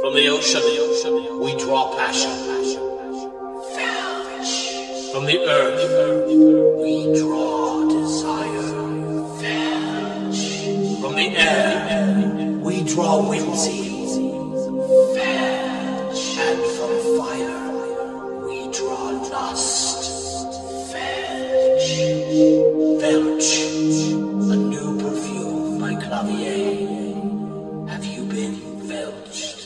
From the ocean, we draw passion. From the earth, we draw desire. From the air, we draw whimsy. And from fire, we draw lust. Belch, a new perfume by Clavier. Have you been velch?